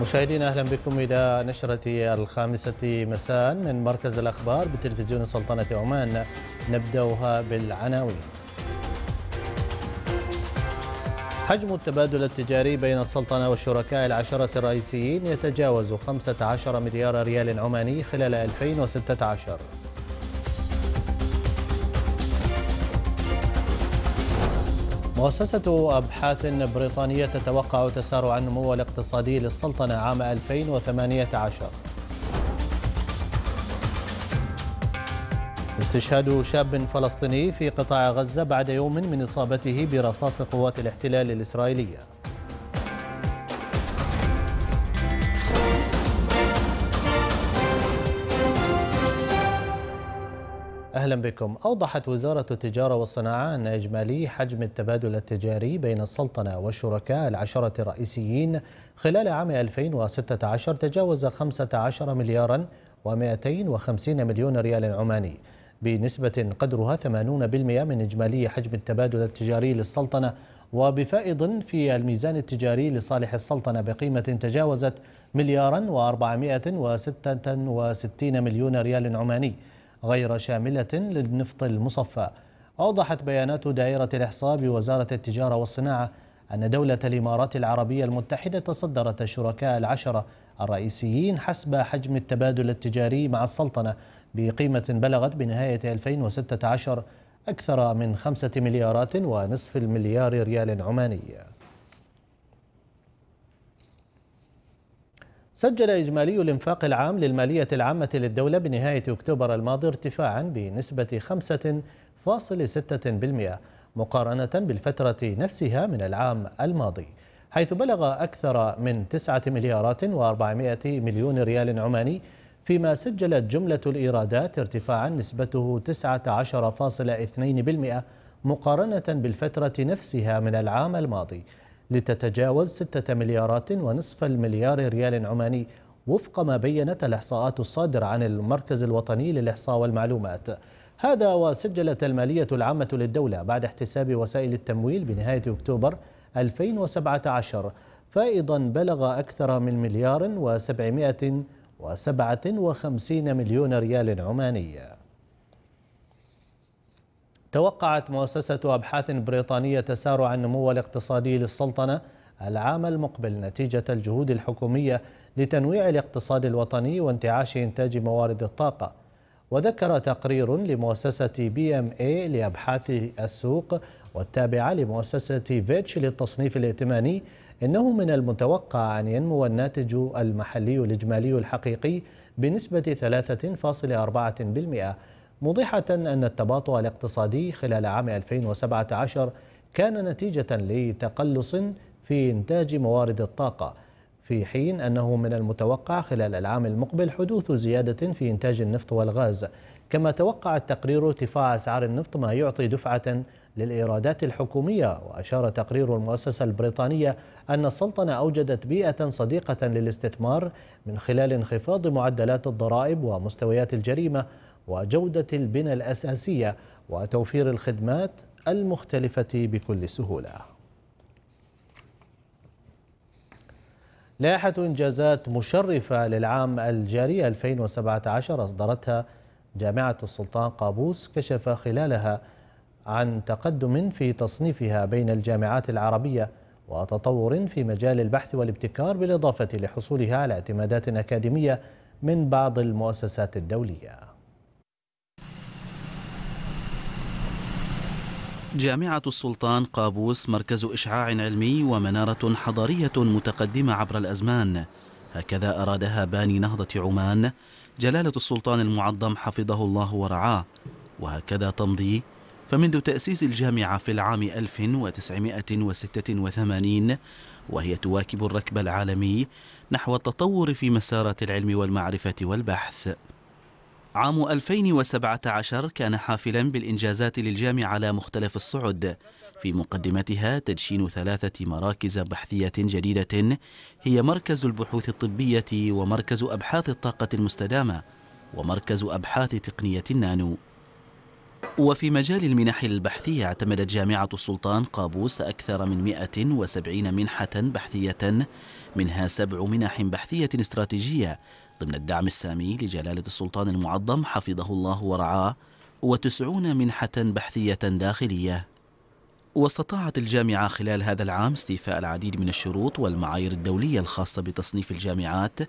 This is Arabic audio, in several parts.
مشاهدينا أهلا بكم إلى نشرة الخامسة مساء من مركز الأخبار بتلفزيون سلطنة عمان نبدأها بالعناوين. حجم التبادل التجاري بين السلطنة والشركاء العشرة الرئيسيين يتجاوز 15 مليار ريال عماني خلال 2016. مؤسسة أبحاث بريطانية تتوقع تسارع النمو الاقتصادي للسلطنة عام 2018 استشهاد شاب فلسطيني في قطاع غزة بعد يوم من إصابته برصاص قوات الاحتلال الإسرائيلية. أهلا بكم. أوضحت وزارة التجارة والصناعة أن إجمالي حجم التبادل التجاري بين السلطنة والشركاء العشرة الرئيسيين خلال عام 2016 تجاوز 15 مليارا و250 مليون ريال عماني. بنسبة قدرها 80% من إجمالي حجم التبادل التجاري للسلطنة وبفائض في الميزان التجاري لصالح السلطنة بقيمة تجاوزت مليارا و466 مليون ريال عماني. غير شاملة للنفط المصفى. أوضحت بيانات دائرة الإحصاء بوزارة التجارة والصناعة أن دولة الإمارات العربية المتحدة تصدرت الشركاء العشرة الرئيسيين حسب حجم التبادل التجاري مع السلطنة بقيمة بلغت بنهاية 2016 أكثر من خمسة مليارات ونصف المليار ريال عماني. سجل إجمالي الإنفاق العام للمالية العامة للدولة بنهاية أكتوبر الماضي ارتفاعا بنسبة 5.6% مقارنة بالفترة نفسها من العام الماضي حيث بلغ أكثر من 9 مليارات و400 مليون ريال عماني فيما سجلت جملة الإيرادات ارتفاعا نسبته 19.2% مقارنة بالفترة نفسها من العام الماضي. لتتجاوز 6 مليارات ونصف المليار ريال عماني وفق ما بينت الإحصاءات الصادرة عن المركز الوطني للإحصاء والمعلومات. هذا وسجلت المالية العامة للدولة بعد احتساب وسائل التمويل بنهاية أكتوبر 2017 فائضا بلغ أكثر من مليار و757 مليون ريال عماني. توقعت مؤسسة أبحاث بريطانية تسارع النمو الاقتصادي للسلطنة العام المقبل نتيجة الجهود الحكومية لتنويع الاقتصاد الوطني وانتعاش إنتاج موارد الطاقة. وذكر تقرير لمؤسسة بي ام اي لأبحاث السوق والتابعة لمؤسسة فيتش للتصنيف الائتماني إنه من المتوقع أن ينمو الناتج المحلي الإجمالي الحقيقي بنسبة 3.4% موضحة أن التباطؤ الاقتصادي خلال عام 2017 كان نتيجة لتقلص في إنتاج موارد الطاقة في حين أنه من المتوقع خلال العام المقبل حدوث زيادة في إنتاج النفط والغاز. كما توقع التقرير ارتفاع أسعار النفط ما يعطي دفعة للإيرادات الحكومية. وأشار تقرير المؤسسة البريطانية أن السلطنة أوجدت بيئة صديقة للاستثمار من خلال انخفاض معدلات الضرائب ومستويات الجريمة وجودة البنى الأساسية وتوفير الخدمات المختلفة بكل سهولة. لائحة إنجازات مشرفة للعام الجاري 2017 أصدرتها جامعة السلطان قابوس كشف خلالها عن تقدم في تصنيفها بين الجامعات العربية وتطور في مجال البحث والابتكار بالإضافة لحصولها على اعتمادات أكاديمية من بعض المؤسسات الدولية. جامعة السلطان قابوس مركز إشعاع علمي ومنارة حضارية متقدمة عبر الأزمان. هكذا أرادها باني نهضة عمان جلالة السلطان المعظم حفظه الله ورعاه. وهكذا تمضي. فمنذ تأسيس الجامعة في العام 1986 وهي تواكب الركب العالمي نحو التطور في مسارات العلم والمعرفة والبحث. عام 2017 كان حافلا بالإنجازات للجامعة على مختلف الصعد. في مقدمتها تدشين ثلاثة مراكز بحثية جديدة هي مركز البحوث الطبية ومركز أبحاث الطاقة المستدامة ومركز أبحاث تقنية النانو. وفي مجال المنح البحثية اعتمدت جامعة السلطان قابوس أكثر من 170 منحة بحثية منها سبع منح بحثية استراتيجية ضمن الدعم السامي لجلالة السلطان المعظم حفظه الله ورعاه وتسعون منحة بحثية داخلية. واستطاعت الجامعة خلال هذا العام استيفاء العديد من الشروط والمعايير الدولية الخاصة بتصنيف الجامعات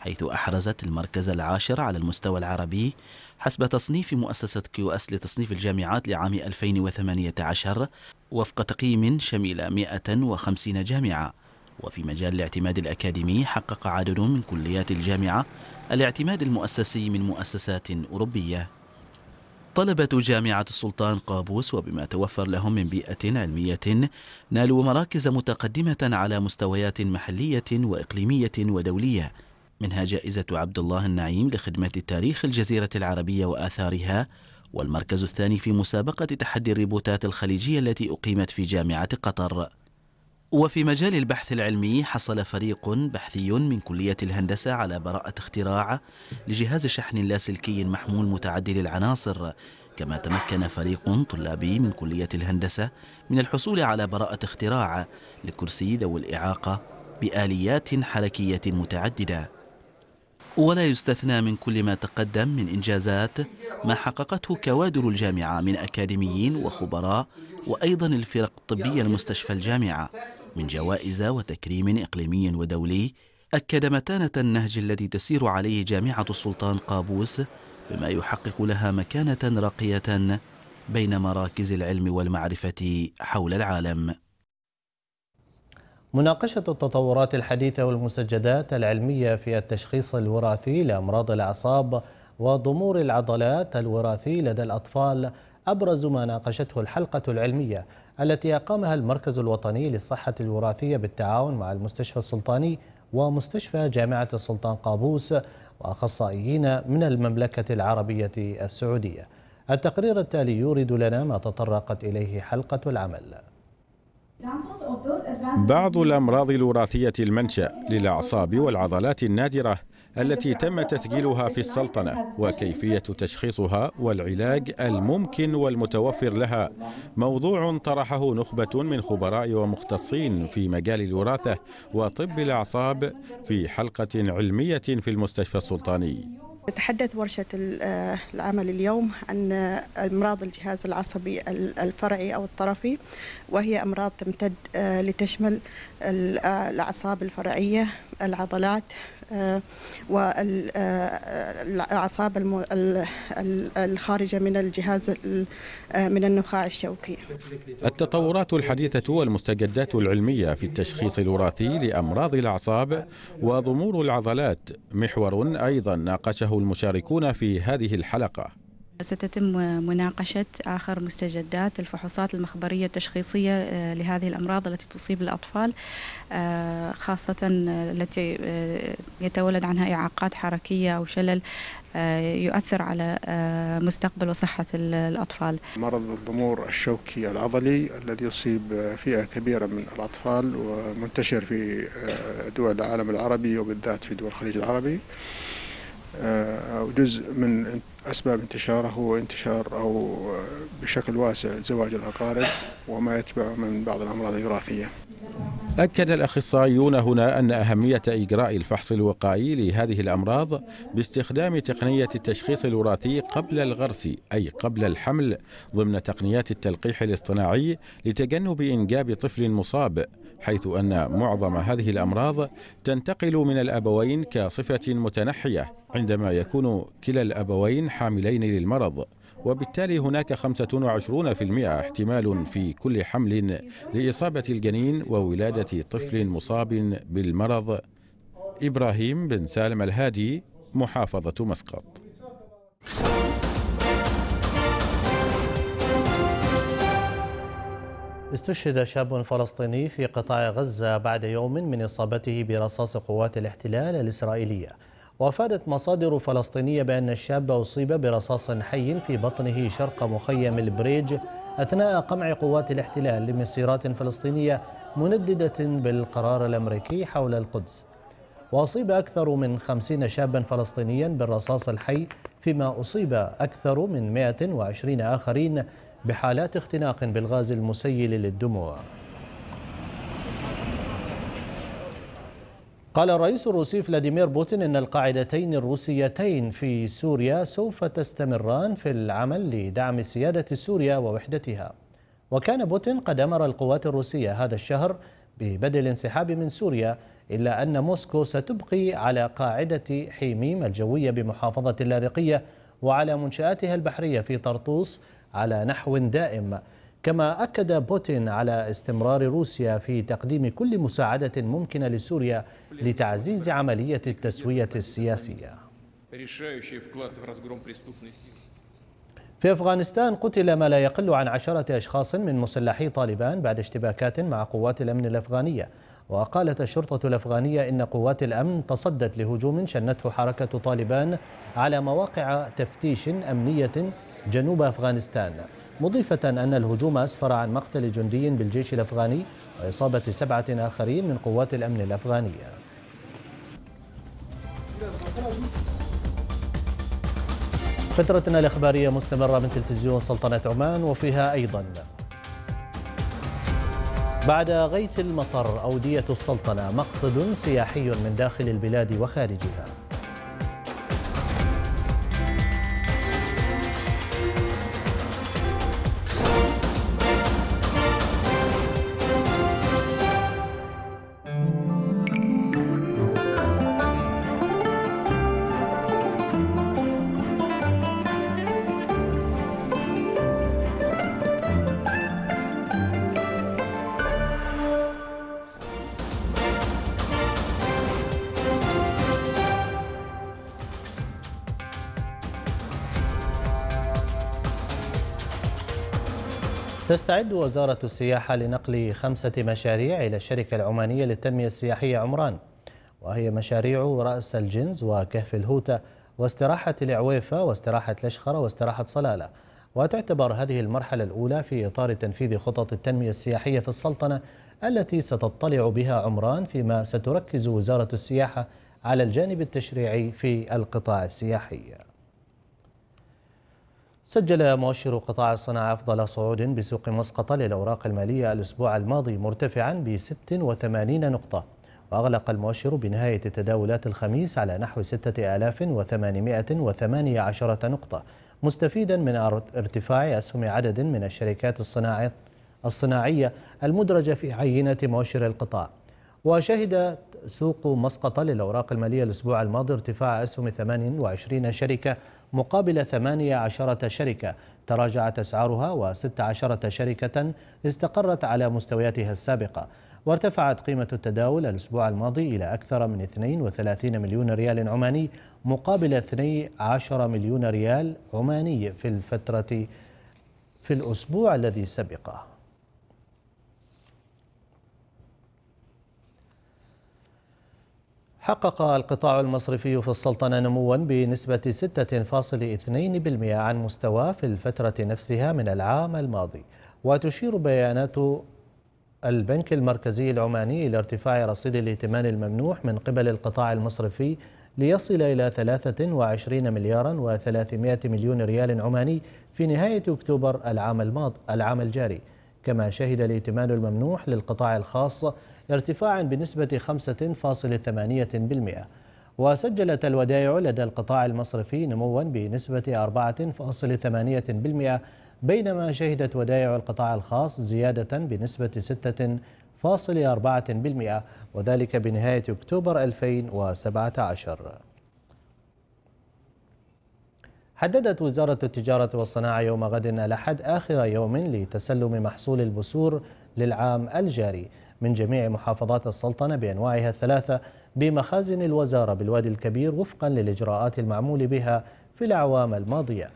حيث أحرزت المركز العاشر على المستوى العربي حسب تصنيف مؤسسة كيو أس لتصنيف الجامعات لعام 2018 وفق تقييم شمل 150 جامعة. وفي مجال الاعتماد الأكاديمي حقق عدد من كليات الجامعة الاعتماد المؤسسي من مؤسسات أوروبية. طلبة جامعة السلطان قابوس وبما توفر لهم من بيئة علمية نالوا مراكز متقدمة على مستويات محلية وإقليمية ودولية منها جائزة عبد الله النعيم لخدمة تاريخ الجزيرة العربية وآثارها والمركز الثاني في مسابقة تحدي الريبوتات الخليجية التي أقيمت في جامعة قطر. وفي مجال البحث العلمي حصل فريق بحثي من كلية الهندسة على براءة اختراع لجهاز شحن لاسلكي محمول متعدل العناصر. كما تمكن فريق طلابي من كلية الهندسة من الحصول على براءة اختراع لكرسي ذوي الإعاقة بآليات حركية متعددة. ولا يستثنى من كل ما تقدم من إنجازات ما حققته كوادر الجامعة من أكاديميين وخبراء وأيضا الفرق الطبية لمستشفى الجامعة. من جوائز وتكريم إقليمي ودولي أكد متانة النهج الذي تسير عليه جامعة السلطان قابوس بما يحقق لها مكانة راقية بين مراكز العلم والمعرفة حول العالم. مناقشة التطورات الحديثة والمستجدات العلمية في التشخيص الوراثي لأمراض الأعصاب وضمور العضلات الوراثي لدى الأطفال أبرز ما ناقشته الحلقة العلمية. التي أقامها المركز الوطني للصحة الوراثية بالتعاون مع المستشفى السلطاني ومستشفى جامعة السلطان قابوس وأخصائيين من المملكة العربية السعودية. التقرير التالي يورد لنا ما تطرقت إليه حلقة العمل. بعض الأمراض الوراثية المنشأ للأعصاب والعضلات النادرة التي تم تسجيلها في السلطنة وكيفية تشخيصها والعلاج الممكن والمتوفر لها. موضوع طرحه نخبة من خبراء ومختصين في مجال الوراثة وطب الأعصاب في حلقة علمية في المستشفى السلطاني. تتحدث ورشة العمل اليوم عن أمراض الجهاز العصبي الفرعي أو الطرفي وهي أمراض تمتد لتشمل الأعصاب الفرعية العضلات والأعصاب الخارجة من الجهاز من النخاع الشوكي. التطورات الحديثة والمستجدات العلمية في التشخيص الوراثي لأمراض الأعصاب وضمور العضلات محور أيضا ناقشه المشاركون في هذه الحلقة. ستتم مناقشة آخر مستجدات الفحوصات المخبرية التشخيصية آه، لهذه الأمراض التي تصيب الأطفال آه، خاصة التي آه، يتولد عنها إعاقات حركية أو شلل يؤثر على مستقبل وصحة الأطفال. مرض الضمور الشوكي العضلي الذي يصيب فئة كبيرة من الأطفال ومنتشر في دول العالم العربي وبالذات في دول الخليج العربي. جزء من أسباب انتشاره هو انتشار أو بشكل واسع زواج الأقارب وما يتبع من بعض الأمراض الوراثية أكد الأخصائيون هنا أن أهمية إجراء الفحص الوقائي لهذه الأمراض باستخدام تقنية التشخيص الوراثي قبل الغرس أي قبل الحمل ضمن تقنيات التلقيح الاصطناعي لتجنب إنجاب طفل مصاب حيث أن معظم هذه الأمراض تنتقل من الأبوين كصفة متنحية عندما يكون كلا الأبوين حاملين للمرض. وبالتالي هناك 25% احتمال في كل حمل لإصابة الجنين وولادة طفل مصاب بالمرض. إبراهيم بن سالم الهادي محافظة مسقط. استشهد شاب فلسطيني في قطاع غزة بعد يوم من إصابته برصاص قوات الاحتلال الإسرائيلية. وأفادت مصادر فلسطينية بأن الشاب أصيب برصاص حي في بطنه شرق مخيم البريج أثناء قمع قوات الاحتلال لمسيرات فلسطينية منددة بالقرار الأمريكي حول القدس. وأصيب أكثر من خمسين شابا فلسطينيا بالرصاص الحي فيما أصيب أكثر من 120 آخرين بحالات اختناق بالغاز المسيل للدموع. قال الرئيس الروسي فلاديمير بوتين إن القاعدتين الروسيتين في سوريا سوف تستمران في العمل لدعم سيادة سوريا ووحدتها. وكان بوتين قد أمر القوات الروسية هذا الشهر ببدء الانسحاب من سوريا إلا أن موسكو ستبقي على قاعدة حيميم الجوية بمحافظة اللاذقية وعلى منشآتها البحرية في طرطوس على نحو دائم. كما أكد بوتين على استمرار روسيا في تقديم كل مساعدة ممكنة لسوريا لتعزيز عملية التسوية السياسية. في أفغانستان قتل ما لا يقل عن عشرة أشخاص من مسلحي طالبان بعد اشتباكات مع قوات الأمن الأفغانية. وقالت الشرطة الأفغانية إن قوات الأمن تصدت لهجوم شنته حركة طالبان على مواقع تفتيش أمنية جنوب أفغانستان. مضيفة أن الهجوم أسفر عن مقتل جندي بالجيش الأفغاني وإصابة سبعة آخرين من قوات الأمن الأفغانية. فترتنا الإخبارية مستمرة من تلفزيون سلطنة عمان وفيها أيضا. بعد غيث المطر أودية السلطنة مقصد سياحي من داخل البلاد وخارجها. تستعد وزارة السياحة لنقل خمسة مشاريع إلى الشركة العمانية للتنمية السياحية عمران. وهي مشاريع رأس الجنز وكهف الهوتة واستراحة العويفة واستراحة لشخرة واستراحة صلالة. وتعتبر هذه المرحلة الأولى في إطار تنفيذ خطط التنمية السياحية في السلطنة التي ستطلع بها عمران فيما ستركز وزارة السياحة على الجانب التشريعي في القطاع السياحي. سجل مؤشر قطاع الصناعة أفضل صعود بسوق مسقط للأوراق المالية الأسبوع الماضي مرتفعا ب 86 نقطة وأغلق المؤشر بنهاية تداولات الخميس على نحو 6818 نقطة مستفيدا من ارتفاع أسهم عدد من الشركات الصناعية المدرجة في عينة مؤشر القطاع. وشهد سوق مسقط للأوراق المالية الأسبوع الماضي ارتفاع أسهم 28 شركة مقابل 18 شركة. تراجعت أسعارها و16 شركة استقرت على مستوياتها السابقة. وارتفعت قيمة التداول الأسبوع الماضي إلى أكثر من 32 مليون ريال عماني مقابل 12 مليون ريال عماني في الفترة في الأسبوع الذي سبقه. حقق القطاع المصرفي في السلطنة نموا بنسبة 6.2% عن مستواه في الفترة نفسها من العام الماضي. وتشير بيانات البنك المركزي العماني إلى ارتفاع رصيد الائتمان الممنوح من قبل القطاع المصرفي ليصل إلى 23 مليارا و300 مليون ريال عماني في نهاية أكتوبر العام الماضي العام الجاري. كما شهد الائتمان الممنوح للقطاع الخاص ارتفاعا بنسبة 5.8% وسجلت الودائع لدى القطاع المصرفي نموا بنسبة 4.8% بينما شهدت ودائع القطاع الخاص زيادة بنسبة 6.4% وذلك بنهاية أكتوبر 2017 حددت وزارة التجارة والصناعة يوم غد الأحد آخر يوم لتسلم محصول البسور للعام الجاري. من جميع محافظات السلطنة بأنواعها الثلاثة بمخازن الوزارة بالوادي الكبير وفقا للإجراءات المعمول بها في الأعوام الماضية.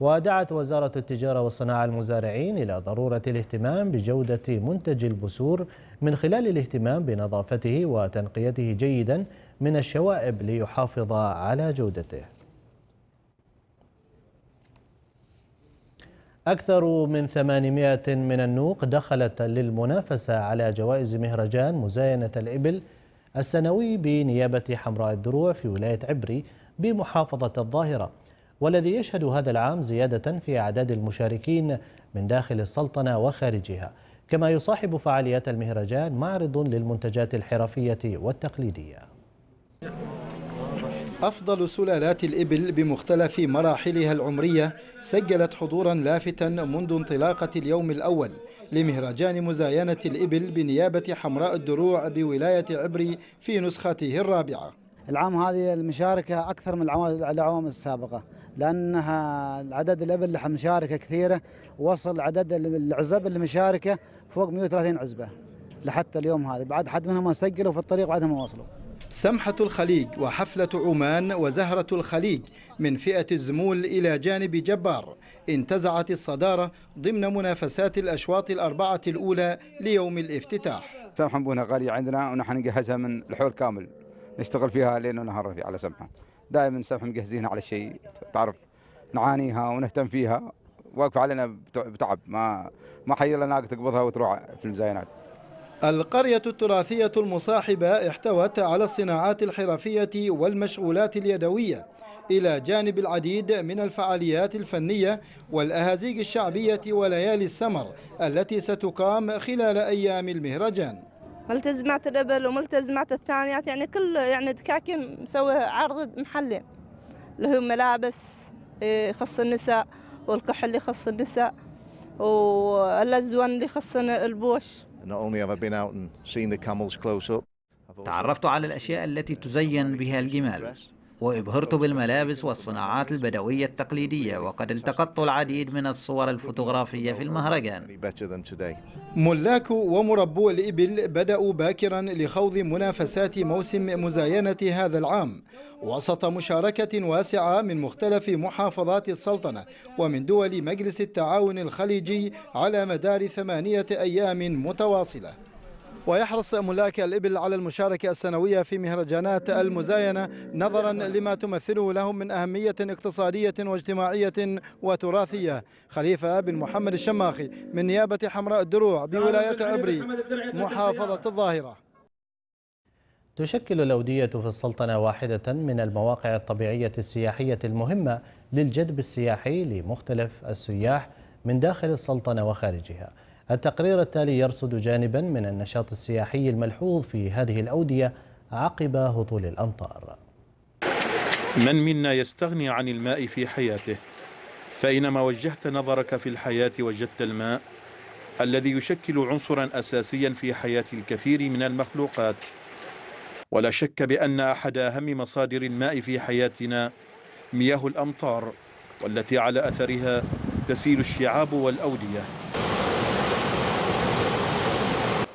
ودعت وزارة التجارة والصناعة المزارعين إلى ضرورة الاهتمام بجودة منتج البسور من خلال الاهتمام بنظافته وتنقيته جيدا من الشوائب ليحافظ على جودته. أكثر من 800 من النوق دخلت للمنافسة على جوائز مهرجان مزاينة الإبل السنوي بنيابة حمراء الدروع في ولاية عبري بمحافظة الظاهرة. والذي يشهد هذا العام زيادة في أعداد المشاركين من داخل السلطنة وخارجها. كما يصاحب فعاليات المهرجان معرض للمنتجات الحرفية والتقليدية. أفضل سلالات الإبل بمختلف مراحلها العمرية سجلت حضورا لافتا منذ انطلاقة اليوم الأول لمهرجان مزاينة الإبل بنيابة حمراء الدروع بولاية عبري في نسخته الرابعة. العام هذه المشاركة أكثر من الأعوام السابقة لأنها عدد الإبل اللي مشاركة كثيرة وصل عدد العزب اللي مشاركة فوق 130 عزبة لحتى اليوم هذا بعد حد منهم سجلوا في الطريق بعدهم ما وصلوا. سمحة الخليج وحفلة عمان وزهرة الخليج من فئة الزمول إلى جانب جبار انتزعت الصدارة ضمن منافسات الأشواط الأربعة الأولى ليوم الافتتاح. سمحة بونا غالية عندنا ونحن نجهزها من الحول كامل. نشتغل فيها ليل ونهار على سمحة. دائما سمحة مجهزينها على الشيء تعرف نعانيها ونهتم فيها. واقف علينا بتعب. ما ما حي ناقه تقبضها وتروح في المزاينات القرية التراثية المصاحبة احتوت على الصناعات الحرفية والمشغولات اليدوية إلى جانب العديد من الفعاليات الفنية والأهازيج الشعبية وليالي السمر التي ستقام خلال أيام المهرجان. ملتزمات الإبل وملتزمات الثانيات يعني كل يعني دكاكين مسوي عرض محلي. اللي هو ملابس يخص النساء والكحل اللي يخص النساء والأزون اللي يخص البوش. تعرفت على الأشياء التي تزين بها الجمال. وإبهرت بالملابس والصناعات البدوية التقليدية وقد التقطت العديد من الصور الفوتوغرافية في المهرجان. ملاك ومربو الإبل بدأوا باكرا لخوض منافسات موسم مزاينة هذا العام. وسط مشاركة واسعة من مختلف محافظات السلطنة ومن دول مجلس التعاون الخليجي على مدار ثمانية أيام متواصلة. ويحرص ملاك الإبل على المشاركة السنوية في مهرجانات المزاينة نظرا لما تمثله لهم من أهمية اقتصادية واجتماعية وتراثية. خليفة بن محمد الشماخي من نيابة حمراء الدروع بولاية عبري محافظة الظاهرة. تشكل الأودية في السلطنة واحدة من المواقع الطبيعية السياحية المهمة للجذب السياحي لمختلف السياح من داخل السلطنة وخارجها. التقرير التالي يرصد جانبا من النشاط السياحي الملحوظ في هذه الأودية عقب هطول الأمطار. من منا يستغني عن الماء في حياته فإنما وجهت نظرك في الحياة وجدت الماء الذي يشكل عنصرا أساسيا في حياة الكثير من المخلوقات. ولا شك بأن أحد أهم مصادر الماء في حياتنا مياه الأمطار والتي على أثرها تسيل الشعاب والأودية.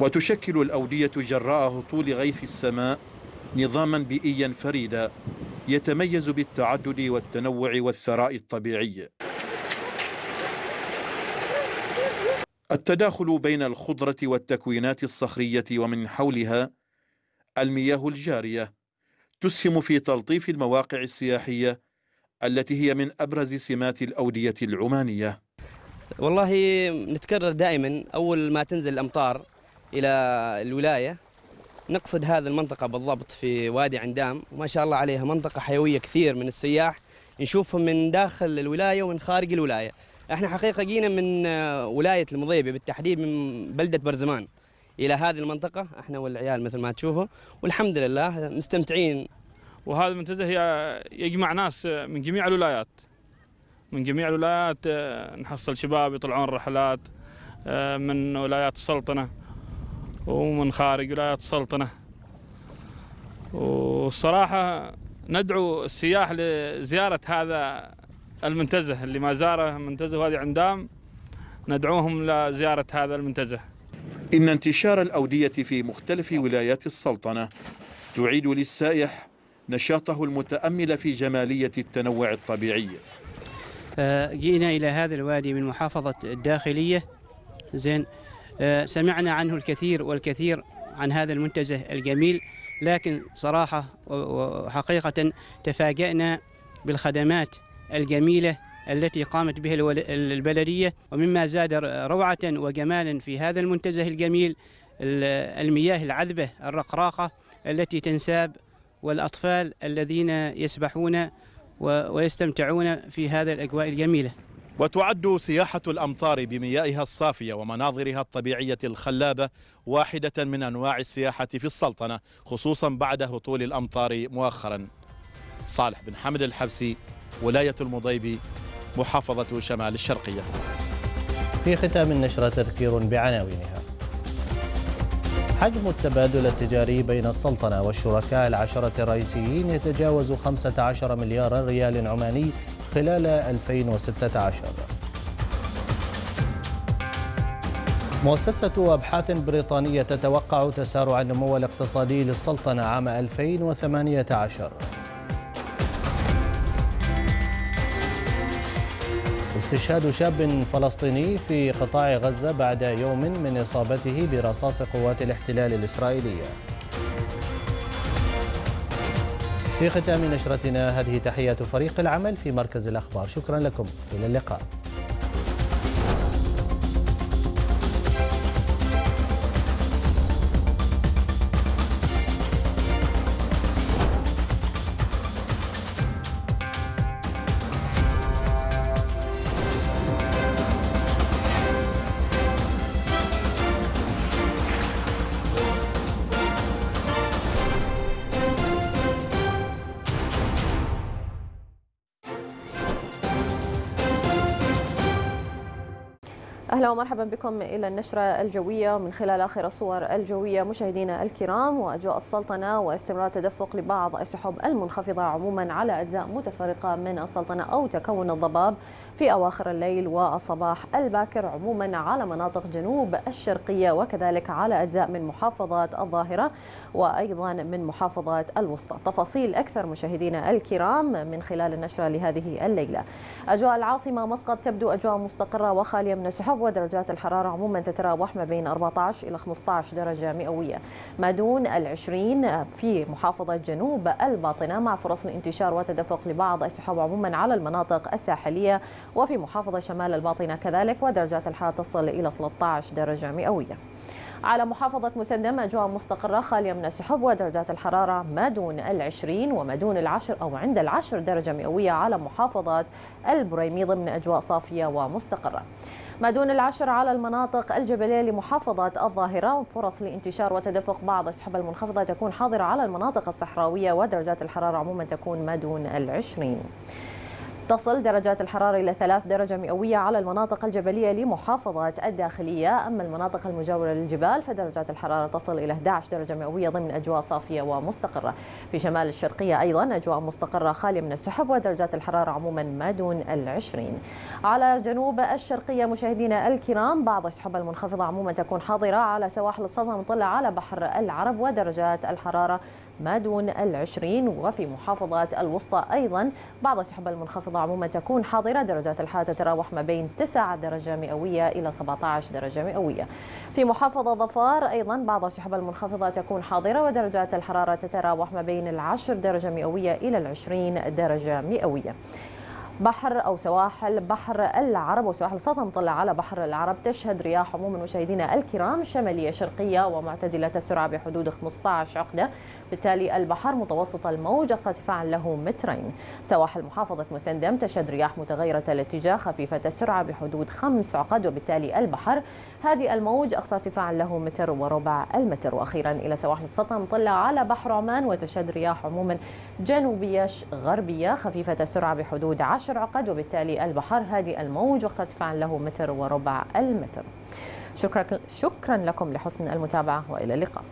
وتشكل الأودية جراء هطول غيث السماء نظاما بيئيا فريدا يتميز بالتعدد والتنوع والثراء الطبيعي. التداخل بين الخضرة والتكوينات الصخرية ومن حولها المياه الجارية تسهم في تلطيف المواقع السياحية التي هي من أبرز سمات الأودية العمانية. والله نتكرر دائما. أول ما تنزل الأمطار إلى الولاية. نقصد هذه المنطقة بالضبط في وادي عندام. وما شاء الله عليها منطقة حيوية كثير من السياح. نشوفهم من داخل الولاية ومن خارج الولاية. إحنا حقيقة جينا من ولاية المضيبة بالتحديد من بلدة برزمان إلى هذه المنطقة. إحنا والعيال مثل ما تشوفوا. والحمد لله مستمتعين. وهذا المنتزه يجمع ناس من جميع الولايات. من جميع الولايات نحصل شباب يطلعون رحلات من ولايات السلطنة. ومن خارج ولايات السلطنة والصراحة ندعو السياح لزيارة هذا المنتزه اللي ما زاره منتزه وادي عندام. ندعوهم لزيارة هذا المنتزه. إن انتشار الأودية في مختلف ولايات السلطنة تعيد للسائح نشاطه المتأمل في جمالية التنوع الطبيعي. جئنا إلى هذا الوادي من محافظة الداخلية. زين سمعنا عنه الكثير والكثير عن هذا المنتزه الجميل لكن صراحة وحقيقة تفاجأنا بالخدمات الجميلة التي قامت بها البلدية ومما زاد روعة وجمالا في هذا المنتزه الجميل المياه العذبة الرقراقة التي تنساب والأطفال الذين يسبحون ويستمتعون في هذا الأجواء الجميلة. وتعد سياحة الأمطار بميائها الصافية ومناظرها الطبيعية الخلابة واحدة من أنواع السياحة في السلطنة خصوصا بعد هطول الأمطار مؤخرا. صالح بن حمد الحبسي ولاية المضيبي محافظة شمال الشرقية. في ختام النشرة تذكير بعناوينها. حجم التبادل التجاري بين السلطنة والشركاء العشرة الرئيسيين يتجاوز 15 مليار ريال عماني خلال 2016 مؤسسة أبحاث بريطانية تتوقع تسارع النمو الاقتصادي للسلطنة عام 2018 استشهاد شاب فلسطيني في قطاع غزة بعد يوم من إصابته برصاص قوات الاحتلال الإسرائيلية. في ختام نشرتنا هذه تحيات فريق العمل في مركز الأخبار. شكرا لكم. إلى اللقاء. ومرحبا بكم إلى النشرة الجوية من خلال آخر الصور الجوية مشاهدينا الكرام وأجواء السلطنة واستمرار تدفق لبعض السحب المنخفضة عموما على أجزاء متفرقة من السلطنة أو تكون الضباب. في أواخر الليل والصباح. الباكر عموما على مناطق جنوب الشرقية وكذلك على أجزاء من محافظات الظاهرة وأيضا من محافظات الوسطى. تفاصيل أكثر مشاهدينا الكرام من خلال النشرة لهذه الليلة. أجواء العاصمة مسقط تبدو أجواء مستقرة وخالية من السحب ودرجات الحرارة عموما تتراوح ما بين 14 إلى 15 درجة مئوية. ما دون العشرين في محافظة جنوب الباطنة مع فرص الانتشار وتدفق لبعض السحب عموما على المناطق الساحلية وفي محافظة شمال الباطنة كذلك ودرجات الحرارة تصل إلى 13 درجة مئوية. على محافظة مسندم أجواء مستقرة خالية من السحب ودرجات الحرارة ما دون العشرين وما دون العشر أو عند العشر درجة مئوية على محافظة البريمي ضمن أجواء صافية ومستقرة. ما دون العشر على المناطق الجبلية لمحافظة الظاهرة فرص لانتشار وتدفق بعض السحب المنخفضة تكون حاضرة على المناطق الصحراوية ودرجات الحرارة عموما تكون ما دون العشرين. تصل درجات الحرارة إلى ثلاث درجة مئوية على المناطق الجبلية لمحافظة الداخلية. أما المناطق المجاورة للجبال فدرجات الحرارة تصل إلى 11 درجة مئوية ضمن أجواء صافية ومستقرة. في شمال الشرقية أيضا أجواء مستقرة خالية من السحب ودرجات الحرارة عموما ما دون العشرين. على جنوب الشرقية مشاهدينا الكرام بعض السحب المنخفضة عموما تكون حاضرة على سواحل السلطنة مطلة على بحر العرب ودرجات الحرارة ما دون العشرين وفي محافظات الوسطى أيضا. بعض السحب المنخفضة عموما تكون حاضرة. درجات الحرارة تتراوح ما بين 9 درجة مئوية إلى 17 درجة مئوية. في محافظة ظفار أيضا بعض السحب المنخفضة تكون حاضرة ودرجات الحرارة تتراوح ما بين العشر درجة مئوية إلى العشرين درجة مئوية. بحر أو سواحل بحر العرب وسواحل مطلع على بحر العرب. تشهد رياح عموما مشاهدينا الكرام شمالية شرقية ومعتدلة السرعه بحدود 15 عقدة. بالتالي البحر متوسط الموج أقصى ارتفاعا له مترين. سواحل محافظة مسندم تشهد رياح متغيرة الاتجاه خفيفة السرعه بحدود 5 عقد وبالتالي البحر هادئ الموج أقصى ارتفاعا له متر وربع المتر. وأخيرا إلى سواحل مطلع على بحر عمان وتشهد رياح عموما جنوبية غربية خفيفة السرعه بحدود 10 عقد وبالتالي البحر هادئ الموج واقصى ارتفاعا له متر وربع المتر. شكرا شكرا لكم لحسن المتابعة وإلى اللقاء.